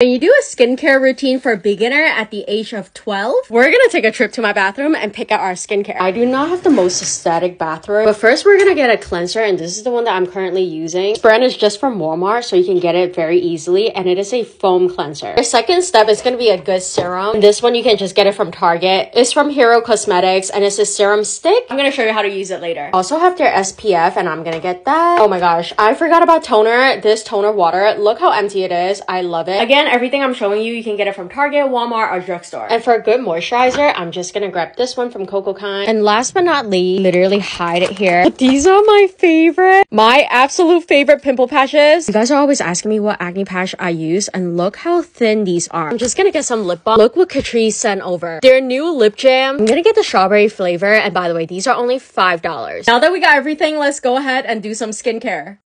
When you do a skincare routine for a beginner at the age of 12, we're gonna take a trip to my bathroom and pick out our skincare. I do not have the most aesthetic bathroom, but first we're gonna get a cleanser and this is the one that I'm currently using. This brand is just from Walmart, so you can get it very easily and it is a foam cleanser. The second step is gonna be a good serum. This one you can just get it from Target. It's from Hero Cosmetics and it's a serum stick. I'm gonna show you how to use it later. Also have their SPF and I'm gonna get that. Oh my gosh, I forgot about toner. This toner water, look how empty it is. I love it. Again, everything I'm showing you, you can get it from Target, Walmart, or drugstore. And for a good moisturizer, I'm just gonna grab this one from Cocokind. And last but not least, literally hide it here. But these are my favorite. My absolute favorite pimple patches. You guys are always asking me what acne patch I use, and look how thin these are. I'm just gonna get some lip balm. Look what Catrice sent over. Their new lip jam. I'm gonna get the strawberry flavor, and by the way, these are only $5. Now that we got everything, let's go ahead and do some skincare.